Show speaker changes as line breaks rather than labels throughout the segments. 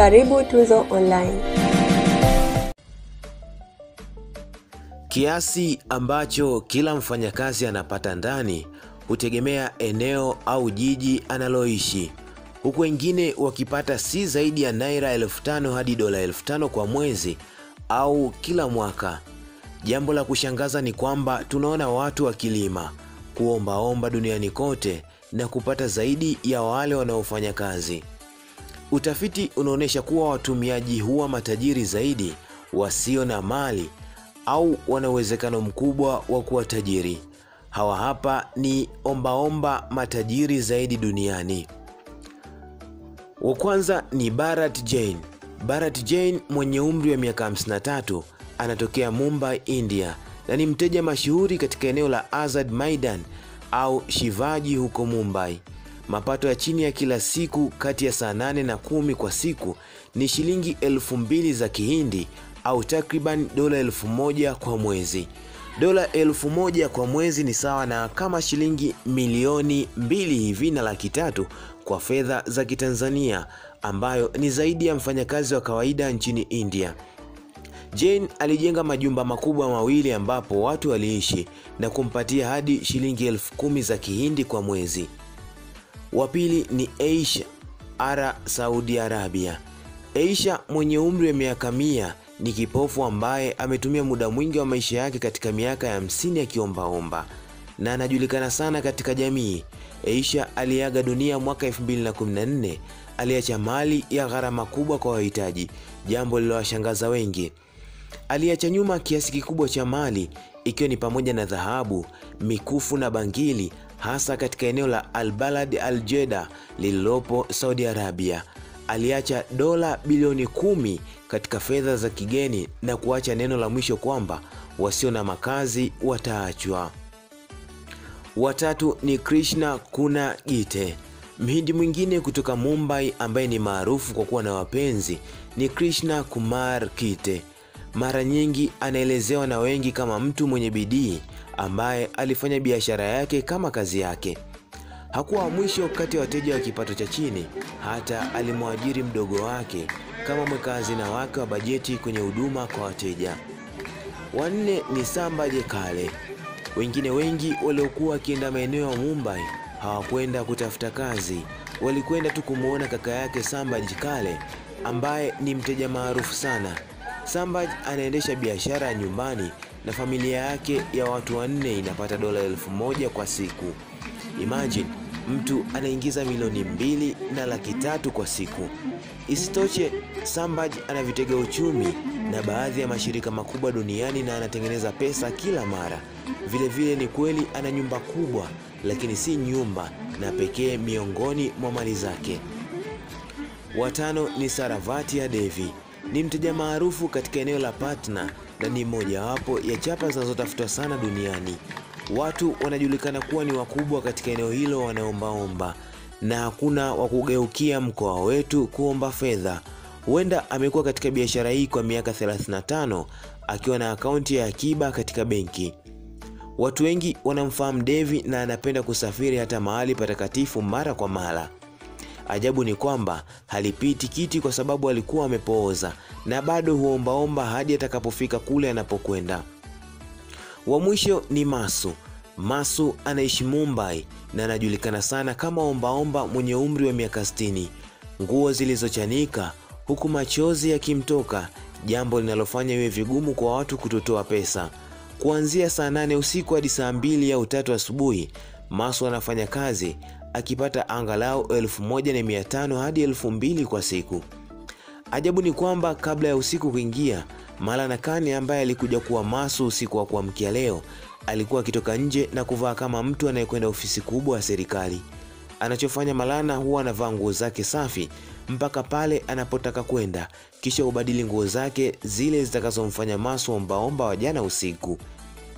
Karibu Tuzo Online.
Kiasi ambacho kila mfanyakazi anapata ndani hutegemea eneo au jiji analoishi, huku wengine wakipata si zaidi ya naira elfu tano hadi dola elfu tano kwa mwezi au kila mwaka. Jambo la kushangaza ni kwamba tunaona watu wakilima, kuombaomba duniani kote na kupata zaidi ya wale wanaofanya kazi. Utafiti unaonyesha kuwa watumiaji huwa matajiri zaidi wasio na mali au wana uwezekano mkubwa wa kuwa tajiri. Hawa hapa ni ombaomba matajiri zaidi duniani. Wa kwanza ni Bharat Jain. Bharat Jain mwenye umri wa miaka 53 anatokea Mumbai, India na ni mteja mashuhuri katika eneo la Azad Maidan au Shivaji huko Mumbai. Mapato ya chini ya kila siku kati ya saa nane na kumi kwa siku ni shilingi elfu mbili za Kihindi au takriban dola elfu moja kwa mwezi. Dola elfu moja kwa mwezi ni sawa na kama shilingi milioni mbili hivi na laki tatu kwa fedha za Kitanzania, ambayo ni zaidi ya mfanyakazi wa kawaida nchini India. Jane alijenga majumba makubwa mawili ambapo watu waliishi na kumpatia hadi shilingi elfu kumi za Kihindi kwa mwezi. Wa pili ni Aisha Ara Saudi Arabia. Aisha mwenye umri wa miaka mia ni kipofu ambaye ametumia muda mwingi wa maisha yake katika miaka ya hamsini akiombaomba na anajulikana sana katika jamii. Aisha aliaga dunia mwaka 2014. Aliacha mali ya gharama kubwa kwa wahitaji, jambo lililowashangaza wengi. Aliacha nyuma kiasi kikubwa cha mali ikiwa ni pamoja na dhahabu, mikufu na bangili, hasa katika eneo la Al-Balad Al-Jeda lililopo Saudi Arabia. Aliacha dola bilioni kumi katika fedha za kigeni na kuacha neno la mwisho kwamba wasio na makazi wataachwa. Watatu ni Krishna Kuna Gite. Mhindi mwingine kutoka Mumbai ambaye ni maarufu kwa kuwa na wapenzi ni Krishna Kumar Kite. Mara nyingi anaelezewa na wengi kama mtu mwenye bidii ambaye alifanya biashara yake kama kazi yake. Hakuwa wa mwisho kati ya wateja wa kipato cha chini, hata alimwajiri mdogo wake kama mweka hazina wake wa bajeti kwenye huduma kwa wateja. Wanne ni Samba Jekale. Wengine wengi waliokuwa wakienda maeneo ya Mumbai hawakwenda kutafuta kazi, walikwenda tu kumwona kaka yake Samba Jekale ambaye ni mteja maarufu sana. Sambaj anaendesha biashara ya nyumbani na familia yake ya watu wanne inapata dola elfu moja kwa siku. Imagine mtu anaingiza milioni mbili na laki tatu kwa siku. Isitoshe, Sambaj ana vitega uchumi na baadhi ya mashirika makubwa duniani na anatengeneza pesa kila mara. Vilevile vile ni kweli ana nyumba kubwa, lakini si nyumba na pekee miongoni mwa mali zake. Watano ni Saravatia Devi. Ni mteja maarufu katika eneo la Patna na ni mojawapo ya chapa zinazotafutwa sana duniani. Watu wanajulikana kuwa ni wakubwa katika eneo hilo wanaombaomba, na hakuna wa kugeukia mkoa wetu kuomba fedha. Huenda amekuwa katika biashara hii kwa miaka 35 akiwa na akaunti ya akiba katika benki. Watu wengi wanamfahamu Devi na anapenda kusafiri hata mahali patakatifu mara kwa mara. Ajabu ni kwamba halipiti kiti kwa sababu alikuwa amepooza na bado huombaomba hadi atakapofika kule anapokwenda. Wa mwisho ni Masu. Masu anaishi Mumbai na anajulikana sana kama ombaomba mwenye umri wa miaka 60, nguo zilizochanika huku machozi yakimtoka, jambo linalofanya iwe vigumu kwa watu kutotoa pesa. Kuanzia saa nane usiku hadi saa mbili au tatu asubuhi, Masu anafanya kazi akipata angalau elfu moja na mia tano hadi elfu mbili kwa siku. Ajabu ni kwamba kabla ya usiku kuingia, Malana Kani ambaye alikuja kuwa Masu usiku wa kuamkia leo alikuwa akitoka nje na kuvaa kama mtu anayekwenda ofisi kubwa ya serikali. Anachofanya Malana huwa anavaa nguo zake safi mpaka pale anapotaka kwenda, kisha hubadili nguo zake zile zitakazomfanya Masu ombaomba wa jana usiku.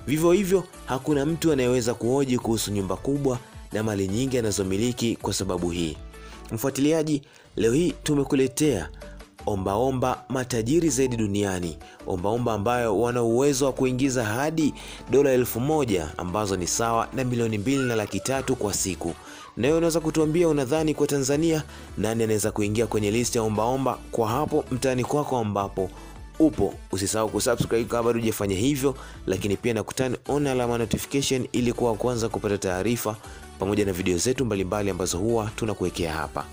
Vivyo hivyo, hakuna mtu anayeweza kuhoji kuhusu nyumba kubwa na mali nyingi anazomiliki kwa sababu hii. Mfuatiliaji, leo hii tumekuletea ombaomba omba matajiri zaidi duniani, ombaomba ambayo wana uwezo wa kuingiza hadi dola elfu moja ambazo ni sawa na milioni mbili na laki tatu kwa siku. Na wewe unaweza kutuambia unadhani kwa Tanzania nani anaweza kuingia kwenye list ya ombaomba omba kwa hapo mtaani kwako ambapo upo. Usisahau kusubscribe kama bado hujafanya hivyo, lakini pia na kutani on alama notification ili kuwa kwanza kupata taarifa pamoja na video zetu mbalimbali ambazo huwa tunakuwekea hapa.